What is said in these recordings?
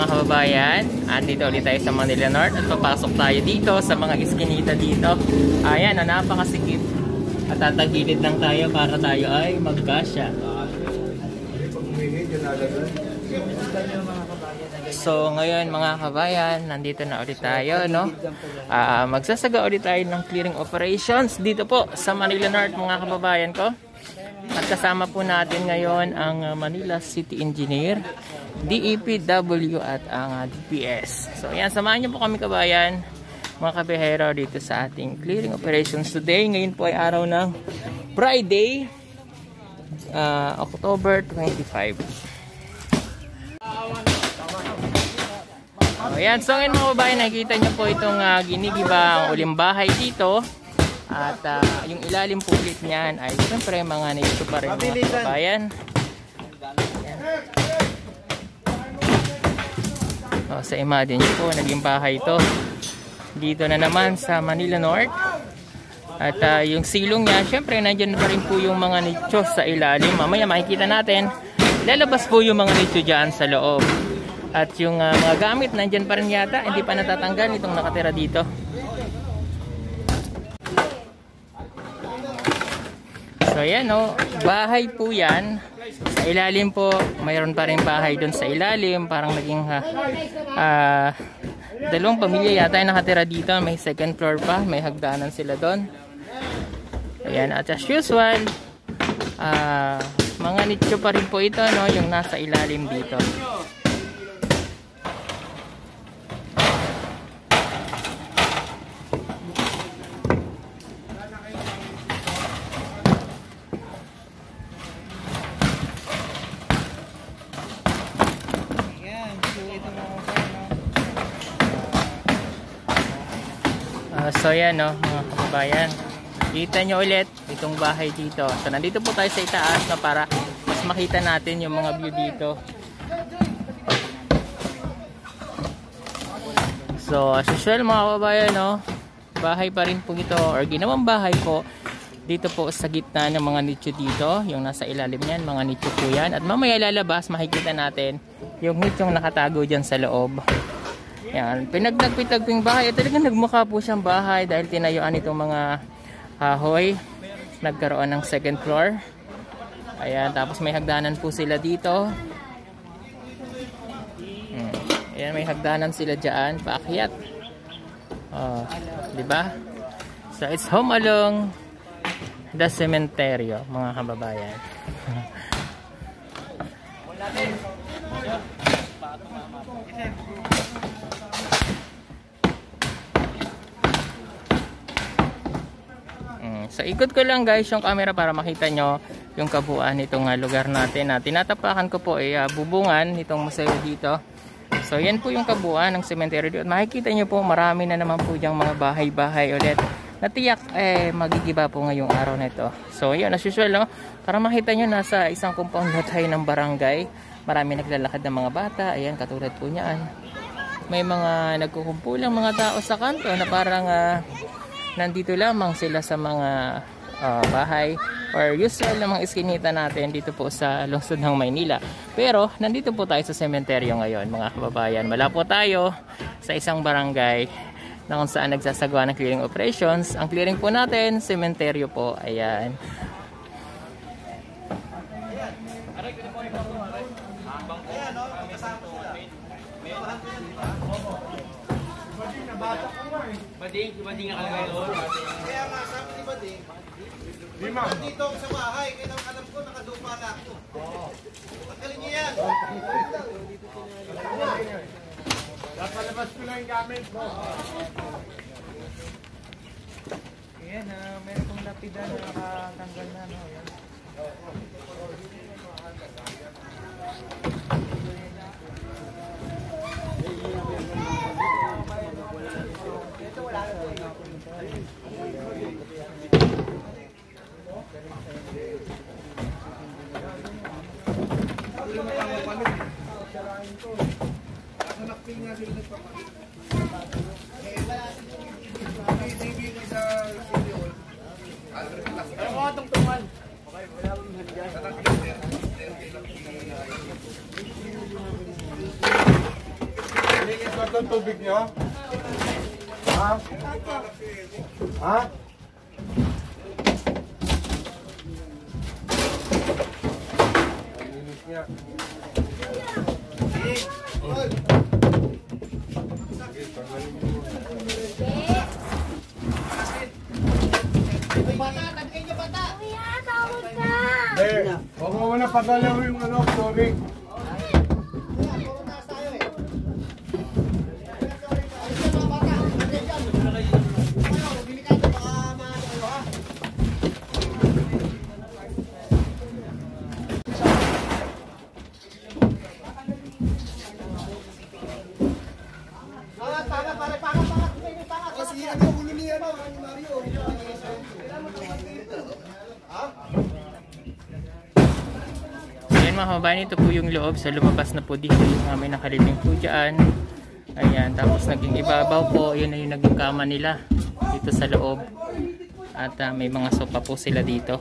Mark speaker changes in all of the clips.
Speaker 1: mga kababayan, andito ulit tayo sa Manila North at papasok tayo dito sa mga iskinita dito. Ayan, oh, napakasikip. At tatagilid lang tayo para tayo ay magkasya. So ngayon mga kabayan, nandito na ulit tayo, no? Ah, magsasaga ulit tayo ng clearing operations dito po sa Manila North mga kababayan ko. At kasama po natin ngayon ang uh, Manila City Engineer, DEPW at ang uh, DPS. So ayan, samahan niyo po kami kabayan, mga kabihero dito sa ating clearing operations today. Ngayon po ay araw ng Friday, uh, October 25. So, ayan, so ngayon mga kabayan, nakikita niyo po itong uh, ginigibang ulimbahay dito. At uh, yung ilalim po ulit niyan ay siyempre mga nito pa rin mga kabayan. So, sa imagine nyo po, naging bahay ito. Dito na naman sa Manila North. At uh, yung silong niya, syempre nandyan pa rin po yung mga nicho sa ilalim. Mamaya makikita natin, lalabas po yung mga nicho dyan sa loob. At yung uh, mga gamit, nandyan pa rin yata, hindi pa natatanggal itong nakatira dito. So ayan o, bahay po yan. Sa ilalim po, mayroon pa rin bahay doon sa ilalim. Parang naging uh, uh, dalawang pamilya yata yung nakatira dito. May second floor pa, may hagdanan sila doon. Ayan, at as usual, uh, mga nicho pa rin po ito, no, yung nasa ilalim dito. Uh, so yan no, mga kababayan. Kita nyo ulit itong bahay dito. So nandito po tayo sa itaas no, para mas makita natin yung mga view dito. So as usual mga kababayan no, bahay pa rin po ito or ginawang bahay po dito po sa gitna ng mga nicho dito. Yung nasa ilalim niyan, mga nicho po yan. At mamaya lalabas, makikita natin yung nichong nakatago dyan sa loob. Yan, pinagnagpitagping bahay. Talagang nagmukha po siyang bahay dahil tinayuan itong mga kahoy. Nagkaroon ng second floor. Ayan, tapos may hagdanan po sila dito. Hmm. Ayan, may hagdanan sila dyan, paakyat. Oh, di ba? So it's home along the cementerio, mga kababayan. So ikot ko lang guys yung camera para makita nyo yung kabuuan nitong uh, lugar natin. Uh, tinatapakan ko po ay uh, bubungan nitong museo dito. So yan po yung kabuuan ng cemetery dito. Makikita nyo po marami na naman po diyang mga bahay-bahay ulit. Natiyak eh magigiba po ngayong araw na ito. So yun as usual no. Para makita nyo nasa isang compound na tayo ng barangay. Marami naglalakad ng mga bata. Ayan katulad po niyan. May mga nagkukumpulang mga tao sa kanto na parang uh, nandito lamang sila sa mga uh, bahay or usual na mga iskinita natin dito po sa lungsod ng Maynila. Pero nandito po tayo sa sementeryo ngayon mga kababayan. Mala po tayo sa isang barangay na kung saan nagsasagawa ng clearing operations. Ang clearing po natin, sementeryo po. Ayan.
Speaker 2: Bading, si Bading nakalagay doon.
Speaker 3: Kaya nga, sabi ni Bading, Lima. Dito ako sa bahay, kaya alam ko, nakadupa na ako. Oo. Pagkalin niyo yan.
Speaker 2: Napalabas ko lang yung gamit mo.
Speaker 4: Ayan, uh, meron kong lapida na nakatanggal na. No? Ayan.
Speaker 3: Ang tubig niyo? Ha? Ha? Linis niya.
Speaker 5: Kuya, tawag ka!
Speaker 3: Eh, huwag mo na pagalaw yung ano, sorry.
Speaker 1: Mga kababayan, ito po yung loob. Sa lumabas na po dito yung aming nakalibing po dyan. Ayan, tapos naging ibabaw po. Yun na yung naging kama nila dito sa loob. At ah, may mga sopa po sila dito.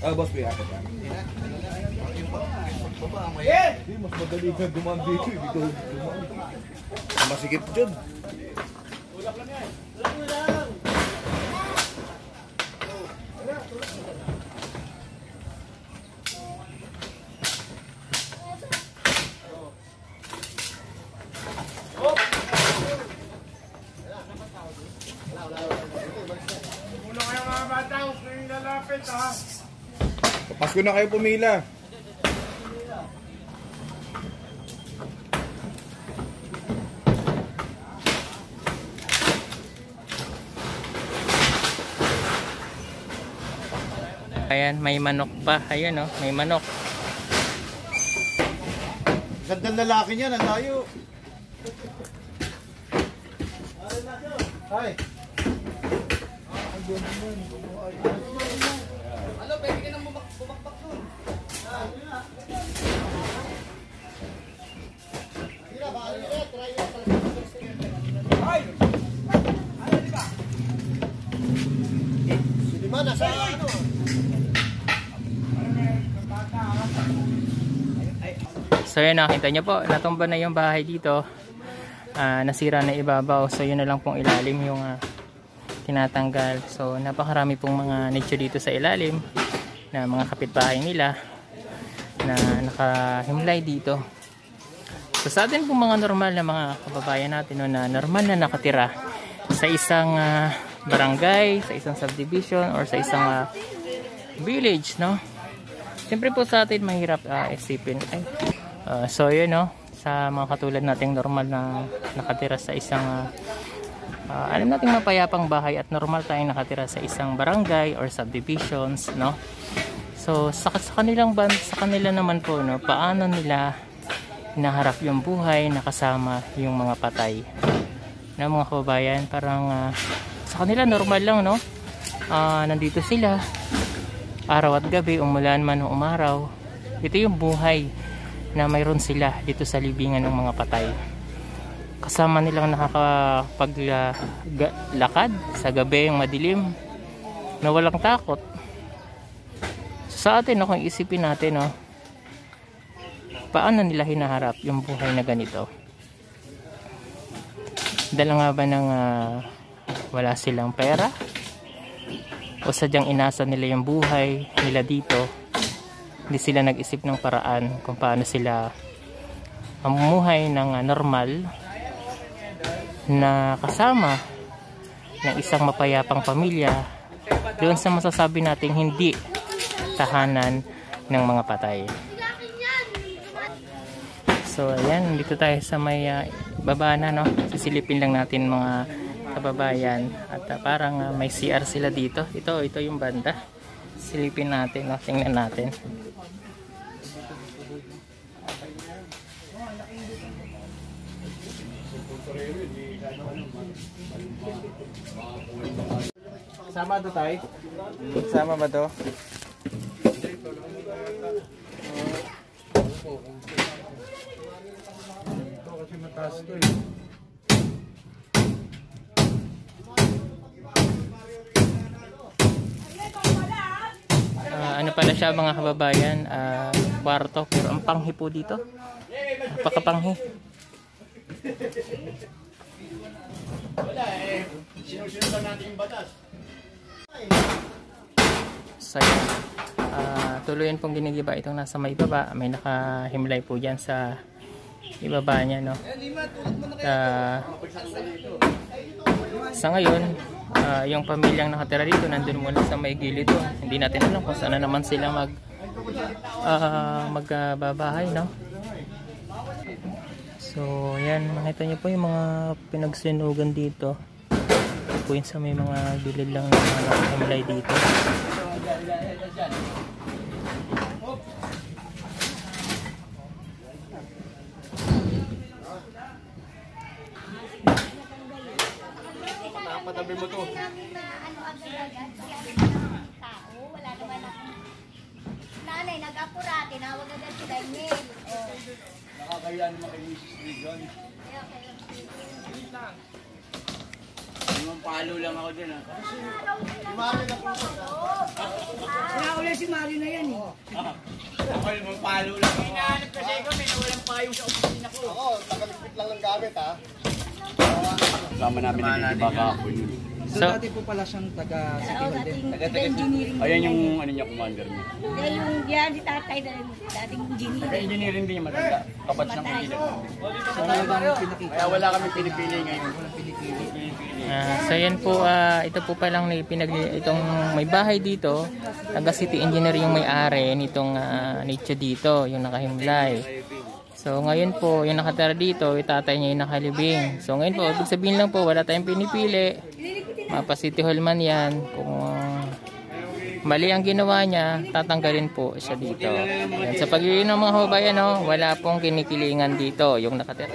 Speaker 3: Ah, boss, may ako ba? Hindi, mas madali ka dumaan dito. Masikip dyan.
Speaker 2: Muna kayo mga bata, huwag kayong lalapit ha.
Speaker 3: Pasko na kayo pumila.
Speaker 1: Ayan, may manok pa. Ayan oh, may manok.
Speaker 3: Gandang lalaki niya, ang layo. Ay. Lima na sa ano?
Speaker 1: So yun, nakita nyo po, natumba na yung bahay dito. Ah, nasira na ibabaw. So yun na lang pong ilalim yung ah, tinatanggal. So napakarami pong mga nicho dito sa ilalim na mga kapitbahay nila na nakahimlay dito. So sa atin pong mga normal na mga kababayan natin no, na normal na nakatira sa isang ah, barangay, sa isang subdivision or sa isang ah, village, no? Siyempre po sa atin mahirap ah, isipin. Ay, ah, so yun, no? Sa mga katulad nating normal na nakatira sa isang ah, ah, alam nating mapayapang bahay at normal tayong nakatira sa isang barangay or subdivisions, no? So sa, sa kanilang ban sa kanila naman po, no, paano nila hinaharap yung buhay na kasama yung mga patay. Na mga kababayan, parang ah, sa kanila normal lang, no? Ah, nandito sila araw at gabi, umulan man o umaraw. Ito yung buhay na mayroon sila dito sa libingan ng mga patay. Kasama nilang nakakapaglakad sa gabi yung madilim na walang takot. Sa atin, no, kung isipin natin, no, paano nila hinaharap yung buhay na ganito? Dala nga ba ng ah, wala silang pera? o sadyang inasa nila yung buhay nila dito hindi sila nag-isip ng paraan kung paano sila mamumuhay ng ah, normal na kasama ng isang mapayapang pamilya doon sa masasabi nating hindi tahanan ng mga patay. So ayan dito tayo sa may ah, baba na no? Sisilipin lang natin mga kababayan. At ah, parang ah, may CR sila dito. Ito ito yung banda. Silipin natin no? tingnan natin
Speaker 4: Sama to tay? Sama ba to?
Speaker 3: Kasi mataas to eh.
Speaker 1: Ah, ano pala siya mga kababayan ah, kwarto pero ang panghipo dito Nagpakapanghi.
Speaker 2: Wala eh. Sinusunod natin yung batas.
Speaker 1: So, yun. Ah, tuluyan pong ginigiba itong nasa may baba. May nakahimlay po dyan sa ibaba niya, no? Ah, sa ngayon, ah, yung pamilyang nakatira dito, nandun muna sa may gilid doon. Hindi natin alam kung saan na naman sila mag ah, magbabahay, no? So, yan. Makita niyo po yung mga pinagsinugan dito. Po yun sa may mga gilid lang na nakahimlay dito.
Speaker 2: Patabi mo to.
Speaker 5: ano wala naman akong... Nanay, nag-apura, tinawag agad si Daniel. Oh.
Speaker 2: Nakakaya naman kay Mrs. Regan.
Speaker 5: Kaya kaya...
Speaker 2: Limang palo lang ako dyan ah.
Speaker 6: Sinauli si Mari na yan eh.
Speaker 2: Ako limang palo lang. Hinahanap kasi ko, may nawalang payo sa opisina ko.
Speaker 3: Ako, tagalipit lang ng gamit ha.
Speaker 2: Kasama namin nagkikiba kahapon yun.
Speaker 6: So,
Speaker 1: So-
Speaker 6: dati po pala siyang taga City
Speaker 5: Oo,
Speaker 6: Hall din.
Speaker 5: dating engineering.
Speaker 2: Ayan yung ano niya, commander niya.
Speaker 5: Kaya yung yan, si tatay na rin, dating engineer.
Speaker 2: Ka-engineering din yung matanda. Kapat siyang kanila.
Speaker 6: So, ang pinakita.
Speaker 2: Kaya wala kami pinipili ngayon.
Speaker 1: Ah, so yan po, ah, ito po palang pinag itong may bahay dito, taga city engineer yung may-ari nitong uh, nicho dito, yung nakahimlay. So ngayon po, yung nakatira dito, itatay niya yung nakalibing. So ngayon po, ibig sabihin lang po, wala tayong pinipili. Mapa City Hall man yan, kung mali ang ginawa niya, tatanggalin po siya dito. Yan, sa pagiging ng mga kababayan, no, wala pong kinikilingan dito, yung nakatira.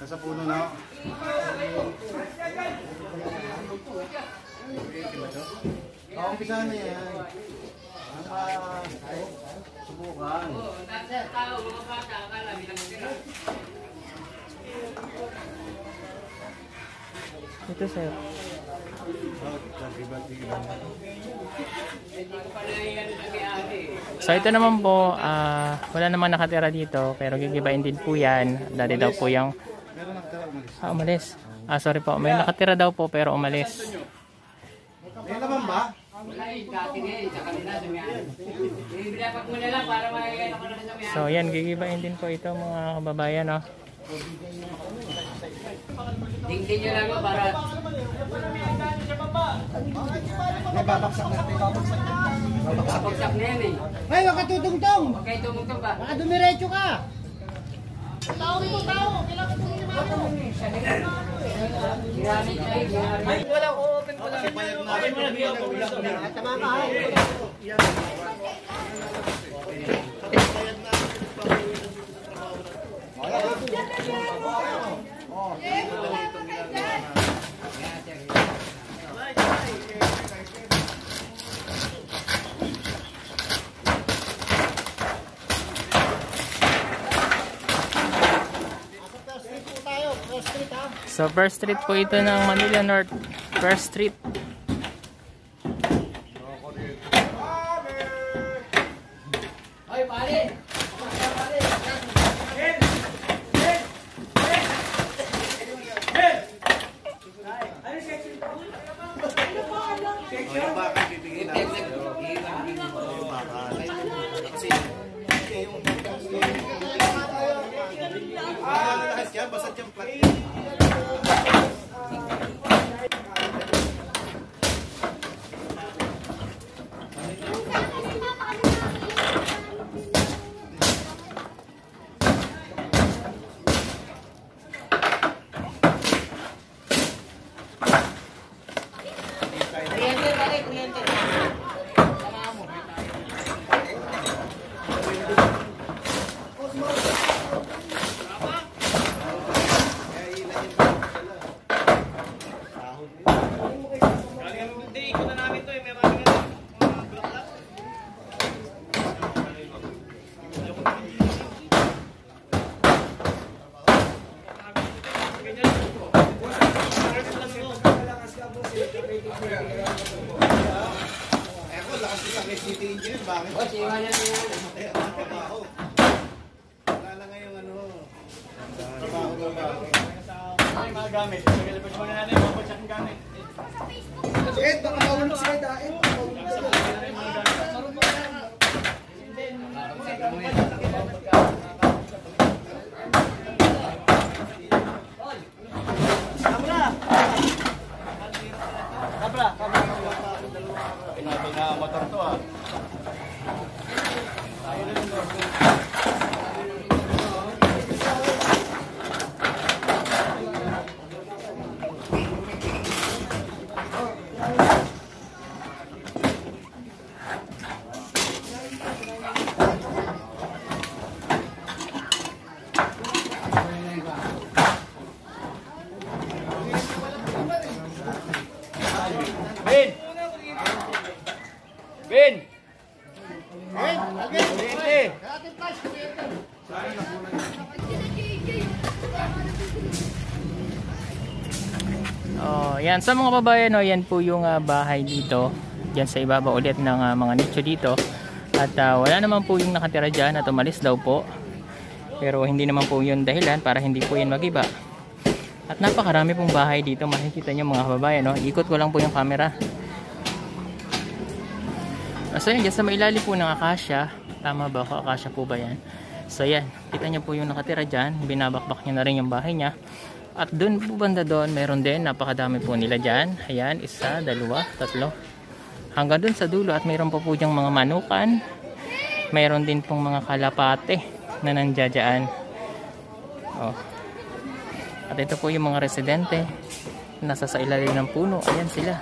Speaker 3: Nasa puno na. Oo, umpisahan na yan. Ang ah, subukan.
Speaker 1: Ito sir. So ito naman po, ah, wala namang nakatira dito pero gigibain din po yan. Dati daw po yung ah, umalis. Ah, sorry po. May nakatira daw po pero umalis.
Speaker 3: May naman ba?
Speaker 1: So yan, gigibain din po ito mga kababayan. No?
Speaker 3: May babaksak na ito. Babaksak.
Speaker 6: Ay, wag ka tutungtong!
Speaker 7: Okay, tumutong ba?
Speaker 6: Baka dumiretso ka!
Speaker 1: So first street po ito ng Manila North. First street.
Speaker 3: Eko, lakas nila kay City Engineer. Bakit?
Speaker 2: O, siwa niya
Speaker 3: na yan. Trabaho. Wala na ano. Trabaho ko ba?
Speaker 2: Ay, mga gamit. Pagkalipas mo na natin, mga pagsakang gamit.
Speaker 3: Si Ed, baka mawag si Ed,
Speaker 2: ah. Ed,
Speaker 1: baka. Yan sa mga babayan, no, yan po yung ah, bahay dito. Diyan sa ibaba ulit ng ah, mga nicho dito. At ah, wala naman po yung nakatira diyan at umalis daw po. Pero hindi naman po yun dahilan para hindi po yan magiba. At napakarami pong bahay dito. Makikita nyo mga kababayan. No? Ikot ko lang po yung camera. So yan, dyan sa mailalim po ng akasya. Tama ba ako? Akasya po ba yan? So yan, kita nyo po yung nakatira dyan. Binabakbak nyo na rin yung bahay niya. At dun po banda doon, meron din. Napakadami po nila dyan. Ayan, isa, dalawa, tatlo. Hanggang dun sa dulo. At mayroon pa po dyang mga manukan. Mayroon din pong mga kalapate na nandiyadyaan. Oh. At ito po yung mga residente. Nasa sa ilalim ng puno. Ayan sila.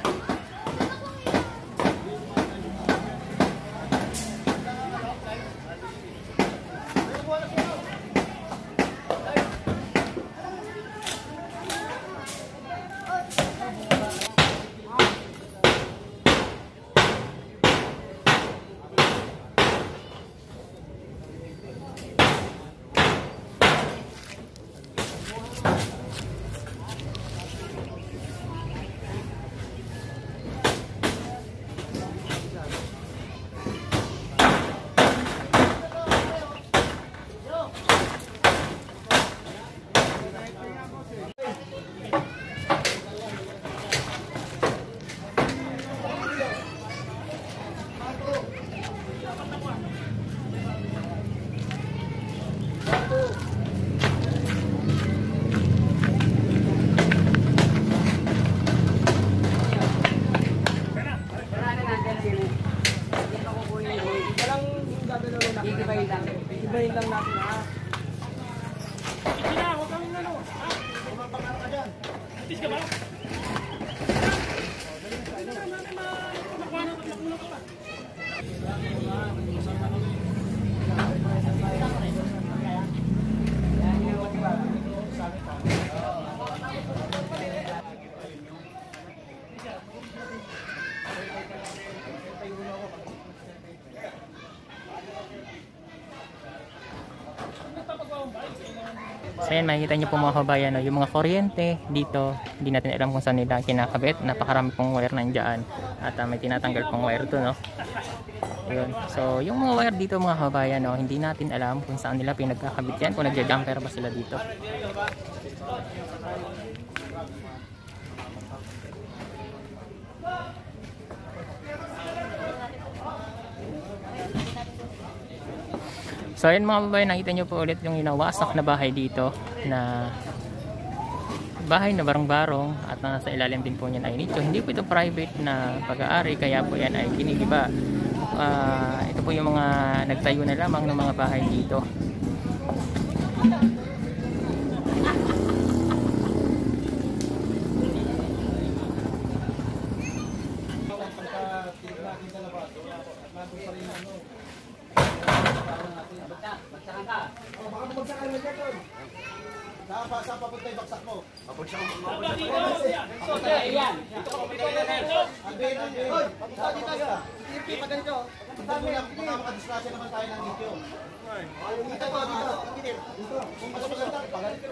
Speaker 1: Ayan, makikita nyo po mga kabayan, no, yung mga kuryente dito, hindi natin alam kung saan nila kinakabit. Napakarami pong wire nandiyan at ah, may tinatanggal pong wire to, no. Ayun. So yung mga wire dito mga kabayan, no, hindi natin alam kung saan nila pinagkakabit yan, kung nagja-jumper ba sila dito. So ayun mga babae, nakita nyo po ulit yung inawasak na bahay dito na bahay na barong-barong at nasa ilalim din po niyan ay nicho. Hindi po ito private na pag-aari kaya po yan ay ginigiba. Ah, ito po yung mga nagtayo na lamang ng mga bahay dito.
Speaker 3: ibagsak mo. Pabagsak mo. Ito, yan. Ito ka pumito na rin. Andin, andin. Pagpunta dito sa. Tirpi, paganito. Pagpunta mo lang, baka makadislasya naman tayo ng dito. Dito po, dito. Dito. Kung mas maganda, paganito.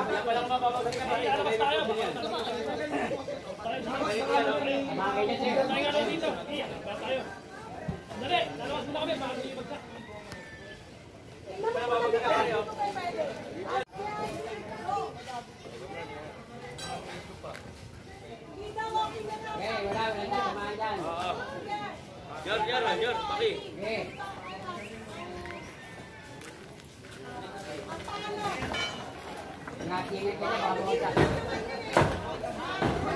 Speaker 3: Wala lang mababagsak na tayo. Labas tayo.
Speaker 7: Tayo nga dito. Tayo. Dali, lalawas muna kami. Baka hindi ibagsak. Mama, mama, mama, mama, mama, mama, mama, Oh. Jor, jor, jor, paki. Nggih. Ngati ini kene bawa cak.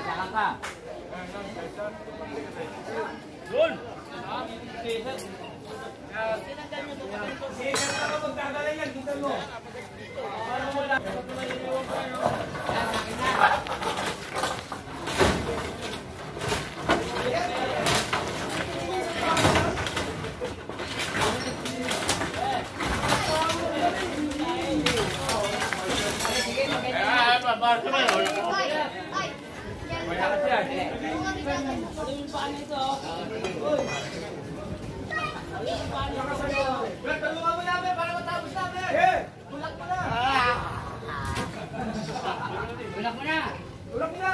Speaker 7: Cak apa? Ulak mo na! Ulak mo na!